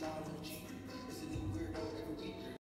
sides of Jesus.